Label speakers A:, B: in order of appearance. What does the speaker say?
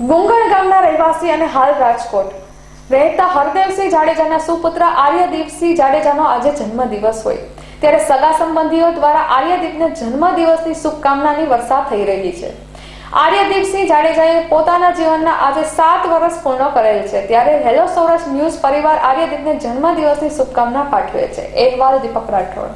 A: ગુંગણ ગામના રહેવાસી અને હાલ રાજકોટ. રહેતા હરદેવસિંહ જાડેજાના સુપુત્ર આર્યદીપસિંહ જાડેજાનો આજે જન્મદિવસ હોય. ત્યારે સગા સંબંધીઓ દ્વારા આર્યદીપને જન્મદિવસની શુભકામનાની વર્ષા થઈ રહી છે. આર્યદીપસિંહ જાડેજાએ પોતાના જીવનના આજે સાત વર્ષ પૂર્ણ કરેલ છે. ત્યારે હેલો સૌરાષ્ટ્ર ન્યૂઝ પરિવાર આર્યદીપને જન્મદિવસની શુભકામના પાઠવે છે. અહેવાલ દીપક રાઠોડ.